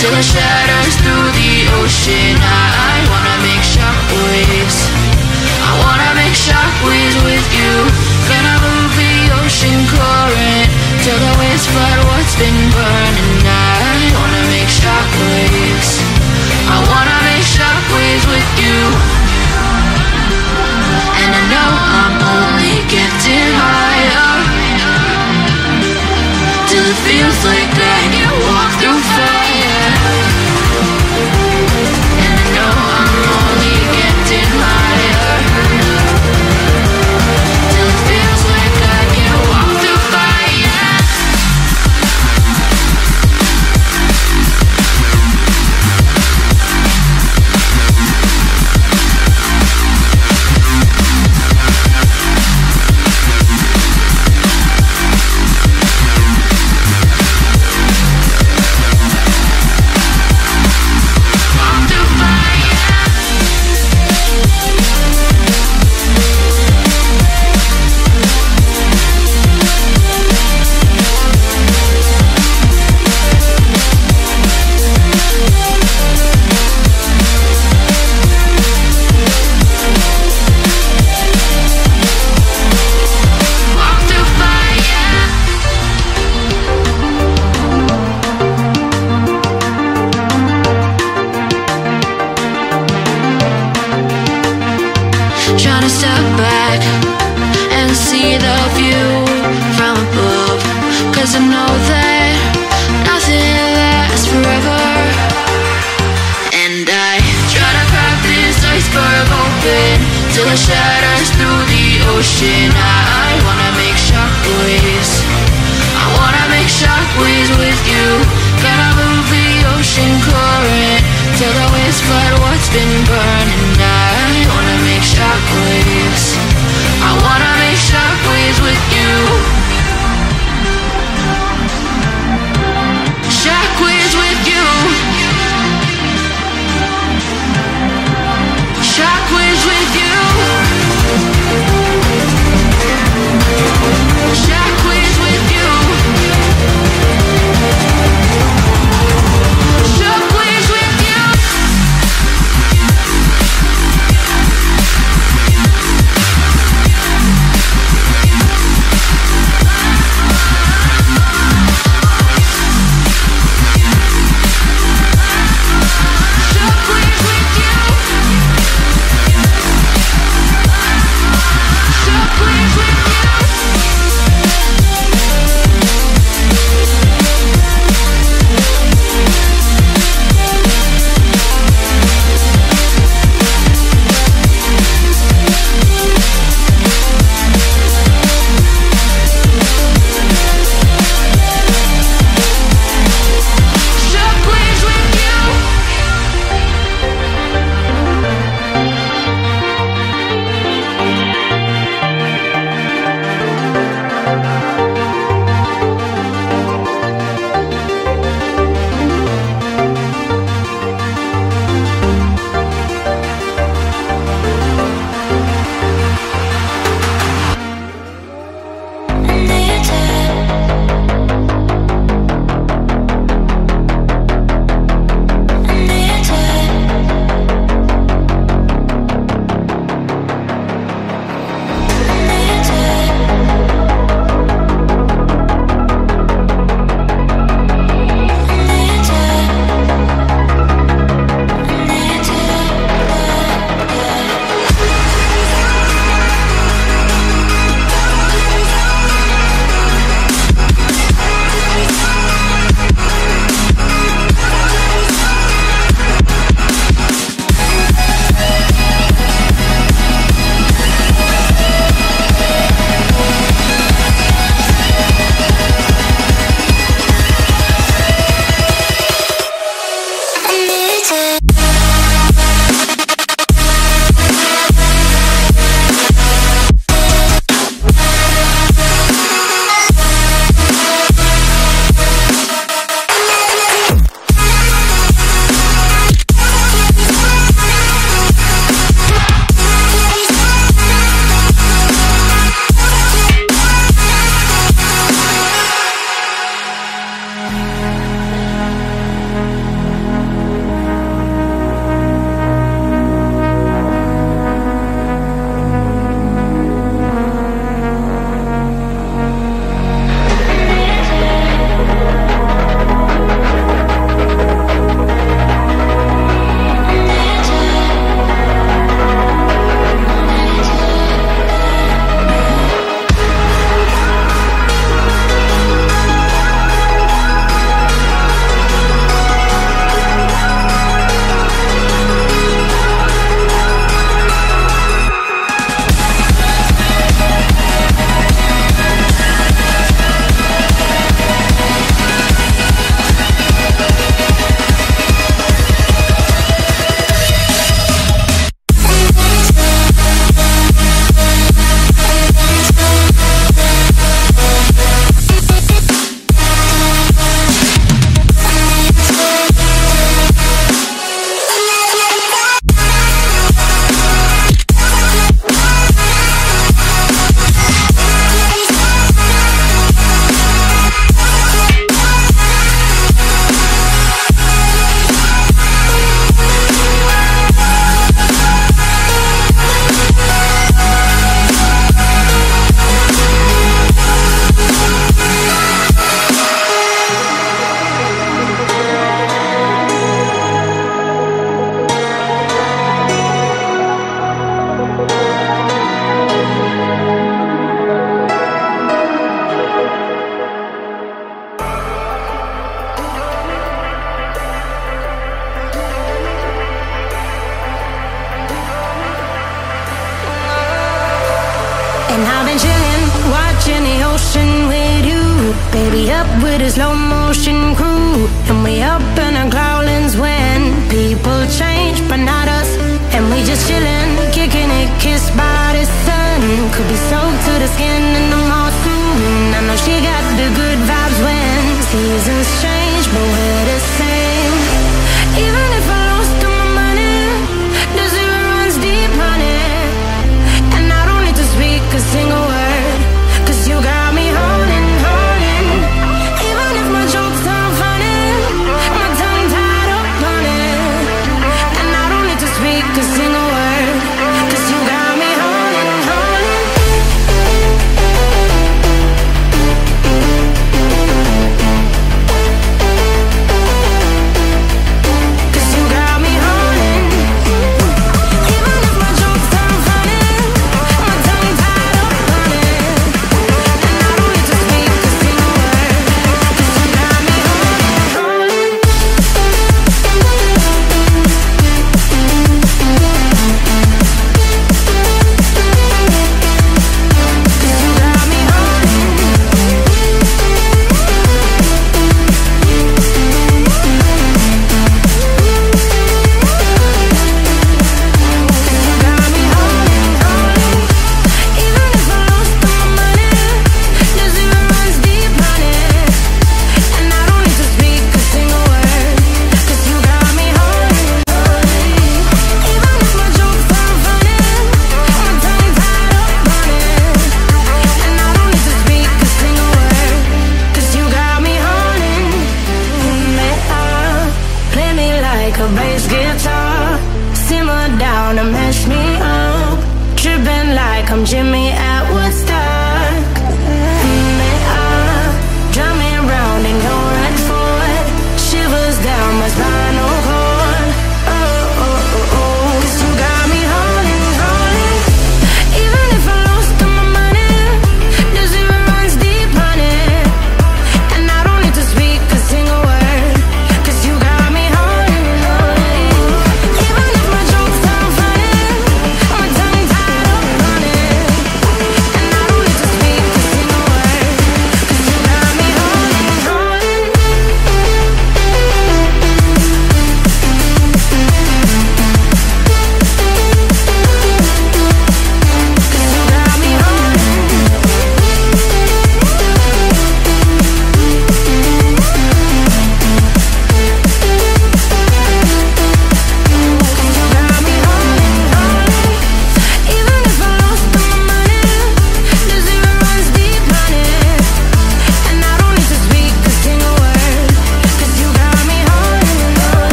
till it shatters through the ocean. I wanna make shockwaves. I wanna make shockwaves with you. Gonna move the ocean current till the waves flood what's been burning. I wanna make shockwaves. I wanna make shockwaves with you. And I know I'm only getting higher Till it feels like step back and see the view from above. Cause I know that nothing lasts forever. And I try to crack this iceberg open till it shatters through the ocean. I wanna make shockwaves. I wanna make shockwaves with you. Gonna move the ocean current the waves flood what's been burning. I wanna make shockwaves. I wanna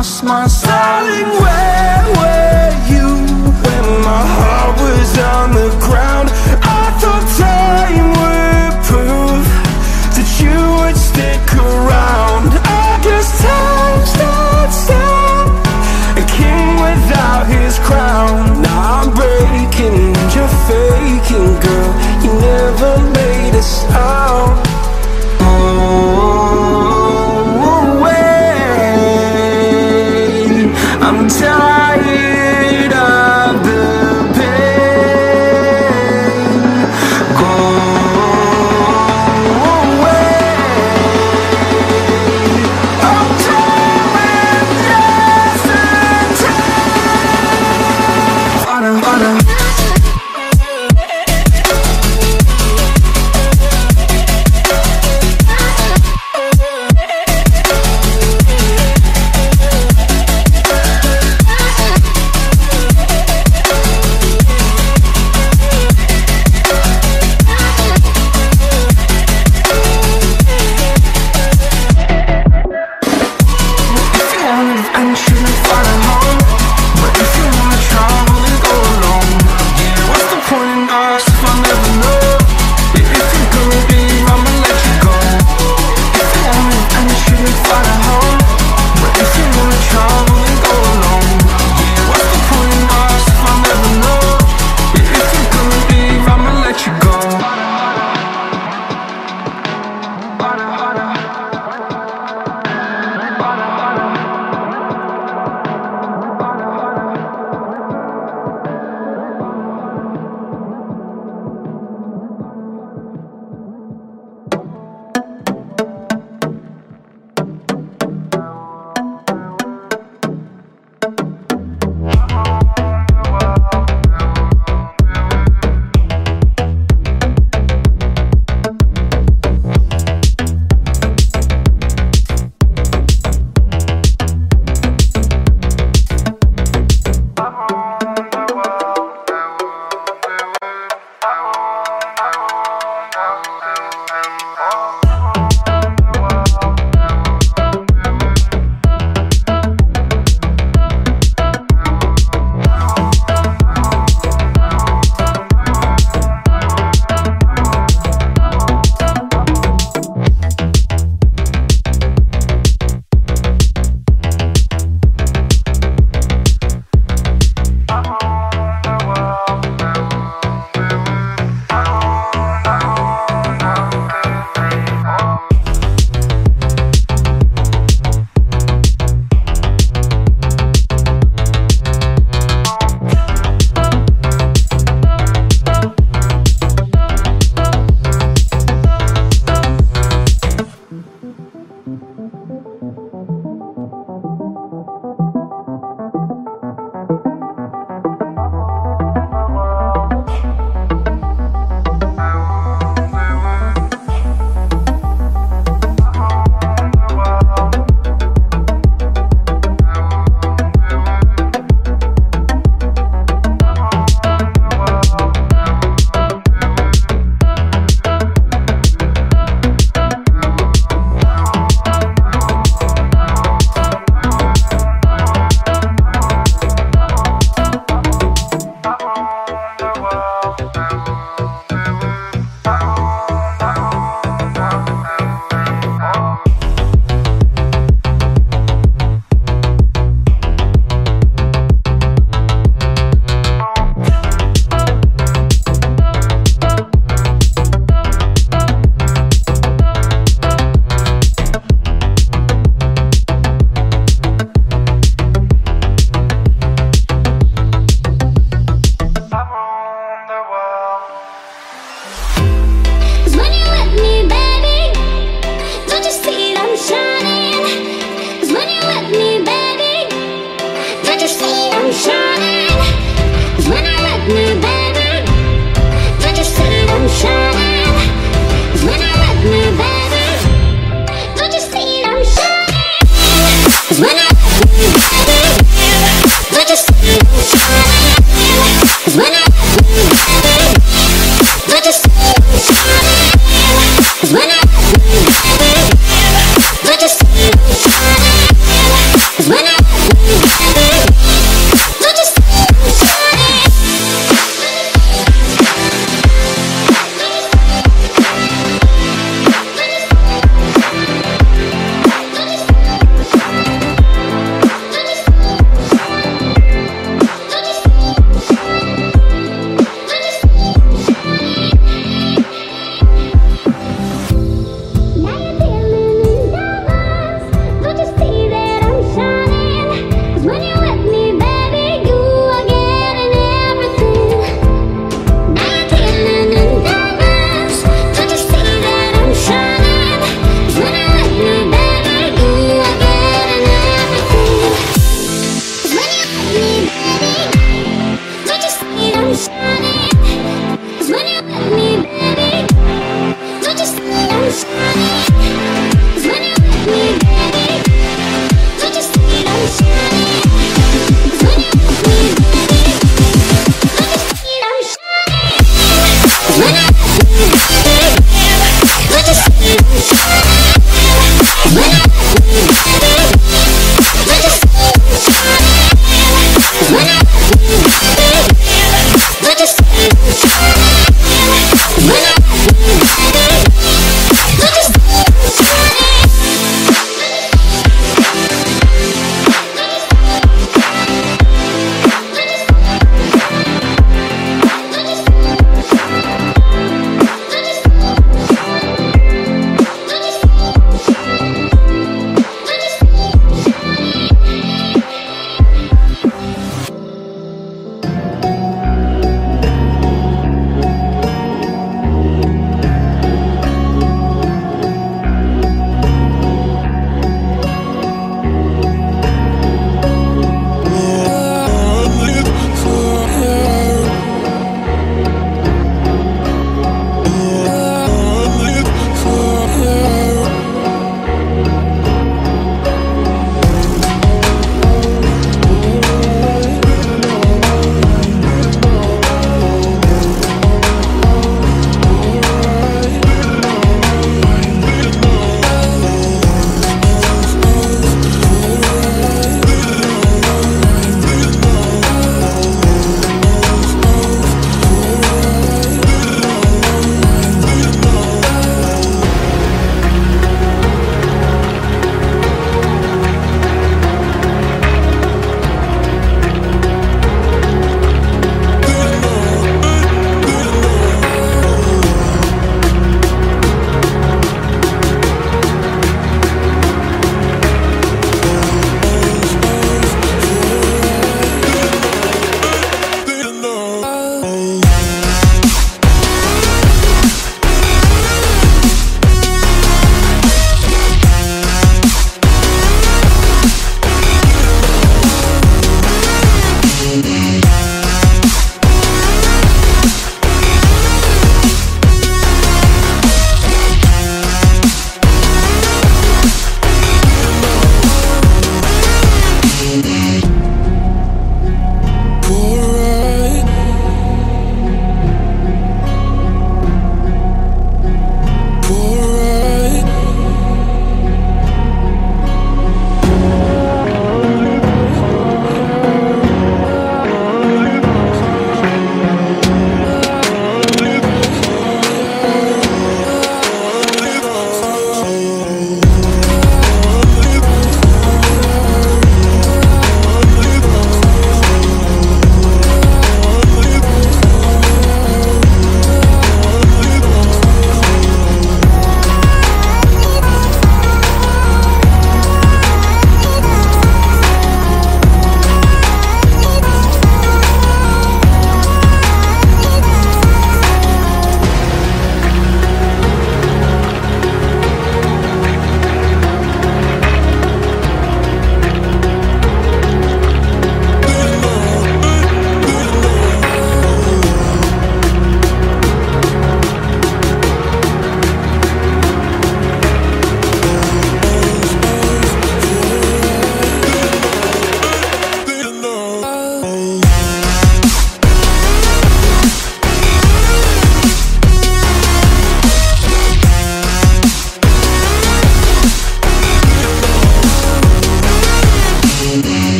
lost my styling way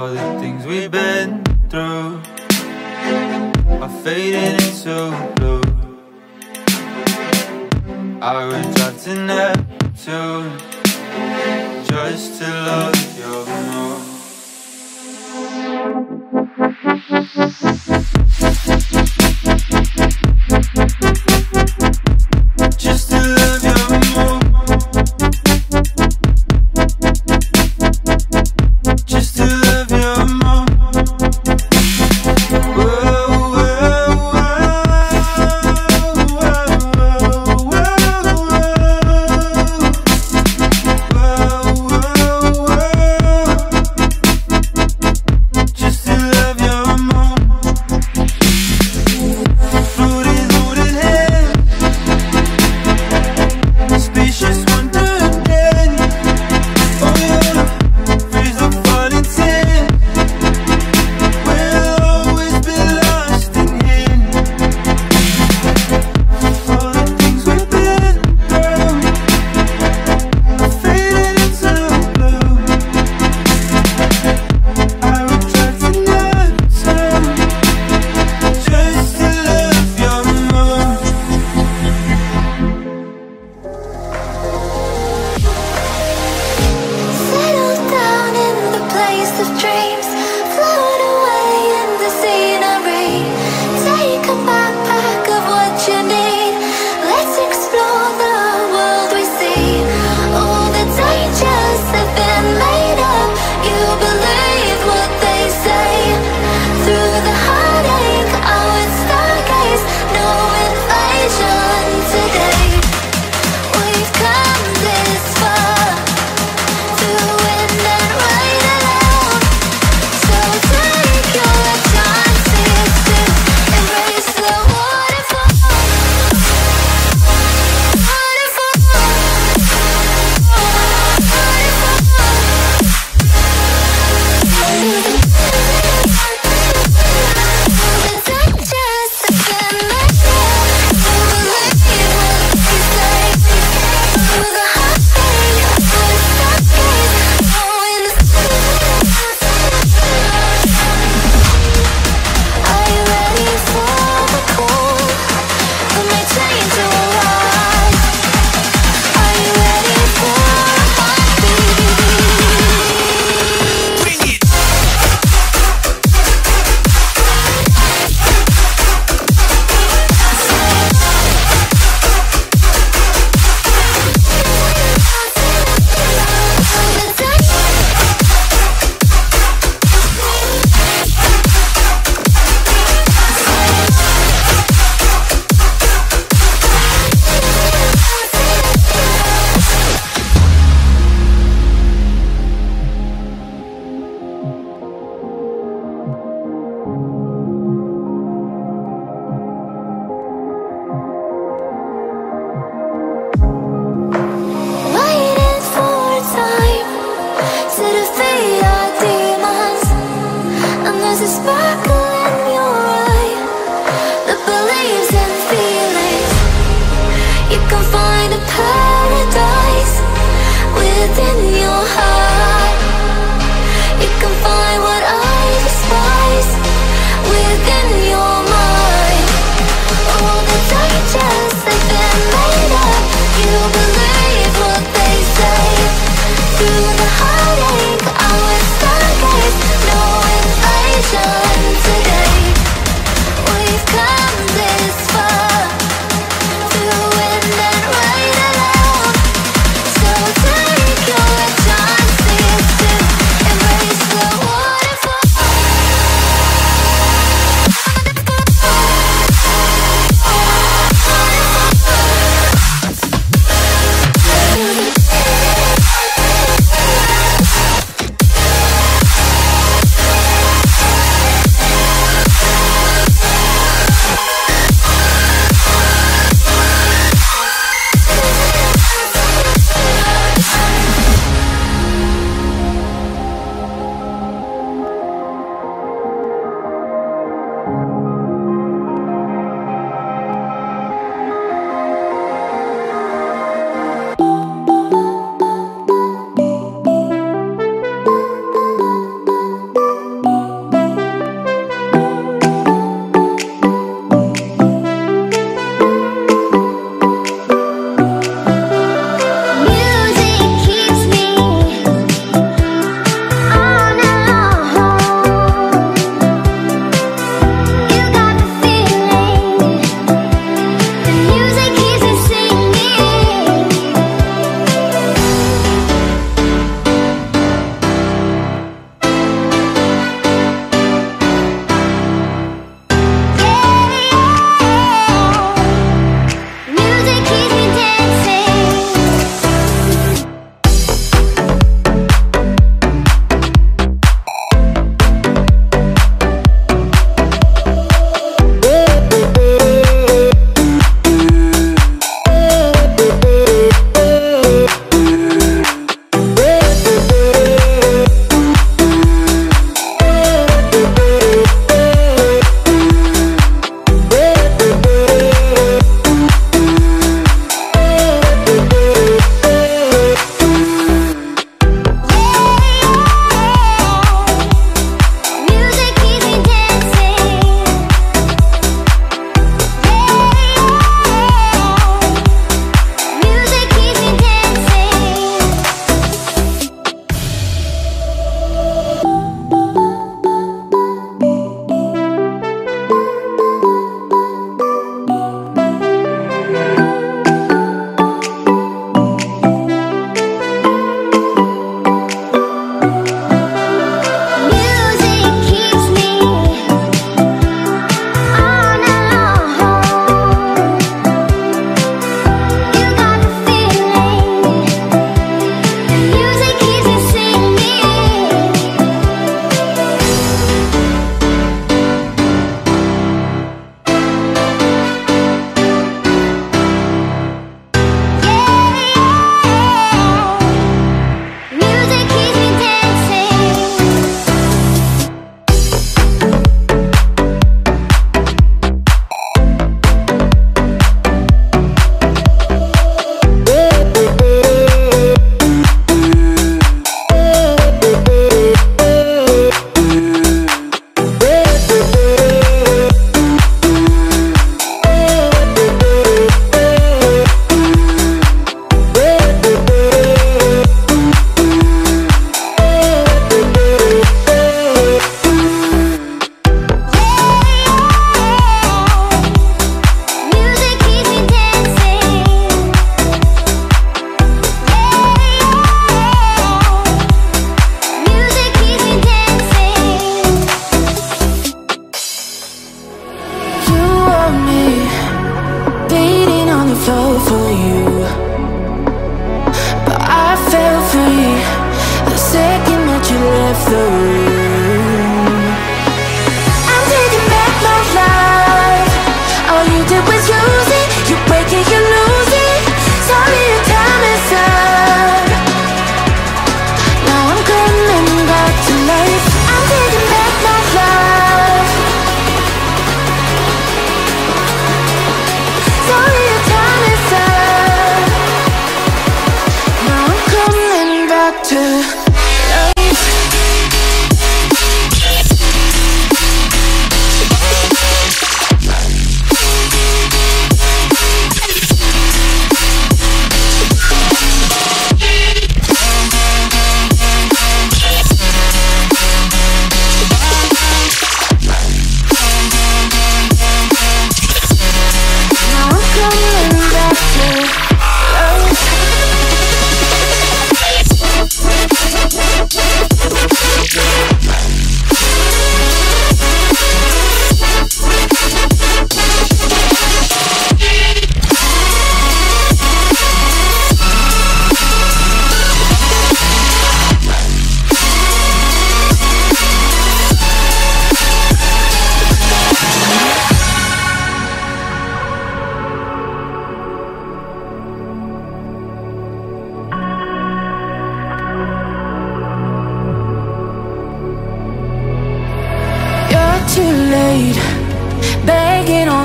all the things we've been through. Are faded into blue. I would drive to Neptune Just to love you.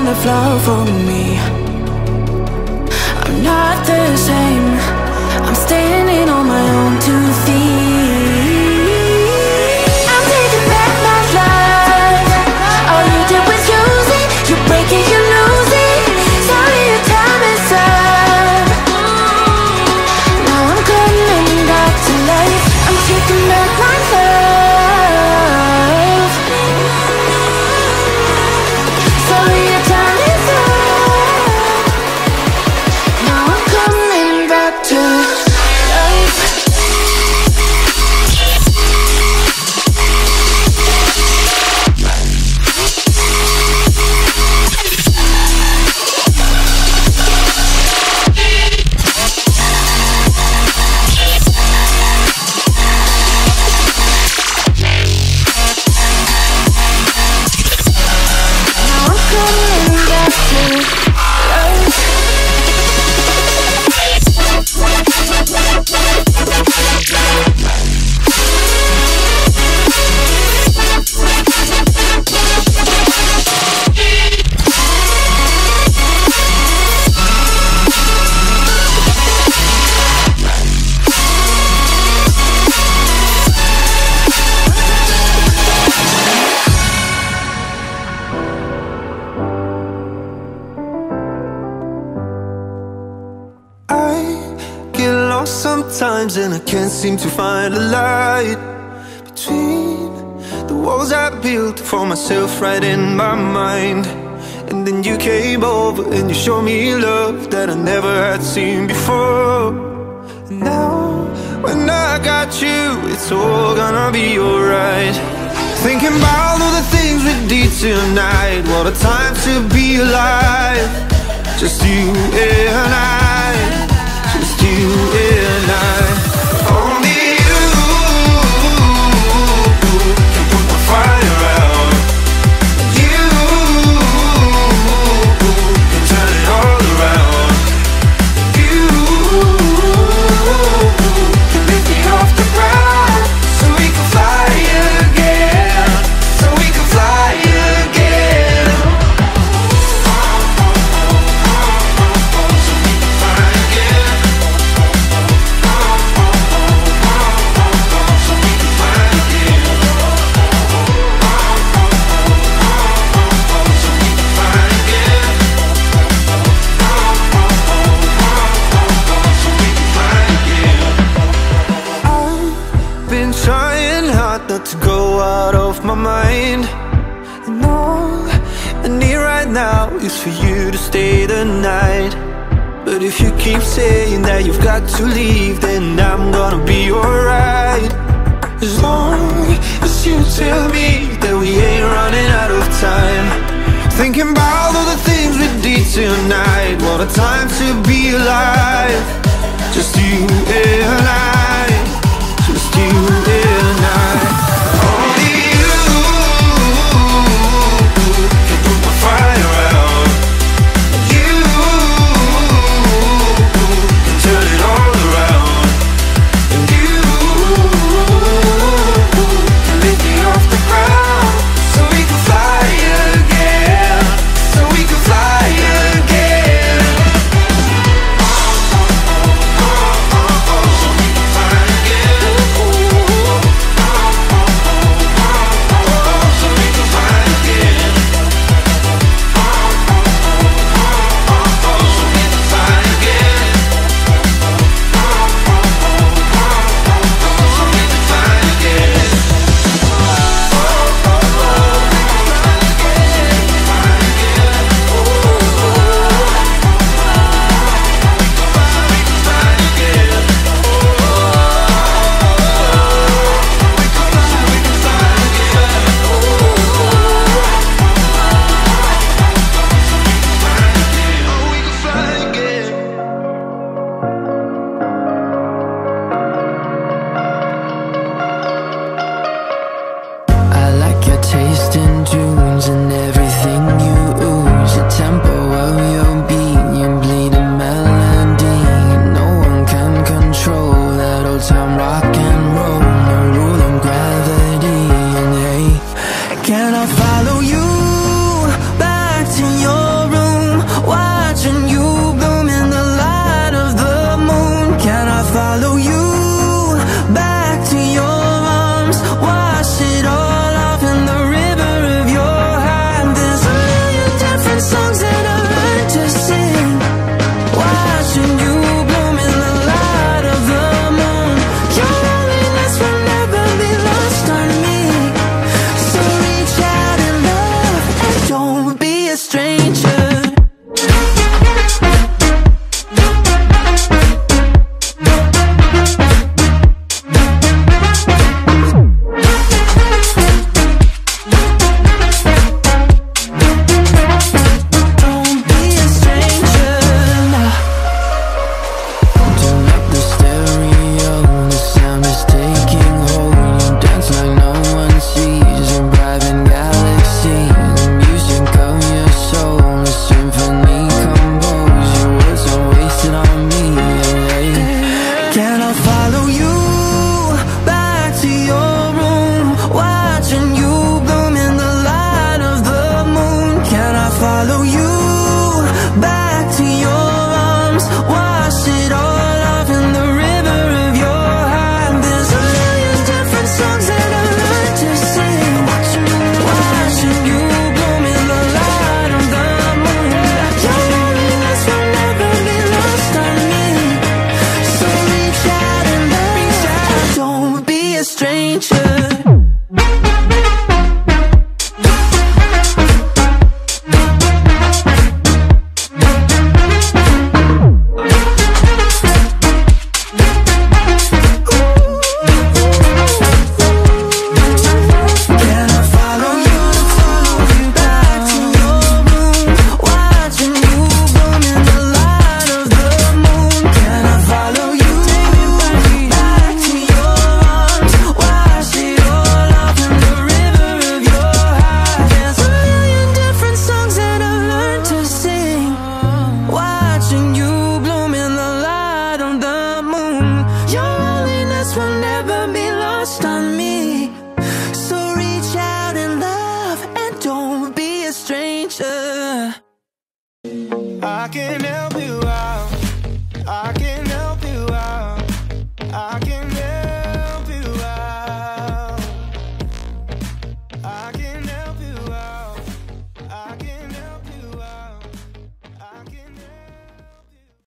gonna flow for me. I'm not the same. I'm standing on my own. Thinking about all the things we did tonight. What a time to be alive. Just you and I. Just you and I. keep saying that you've got to leave Then I'm gonna be alright. As long as you tell me that we ain't running out of time. Thinking about all the things we did tonight What a time to be alive. Just you and I.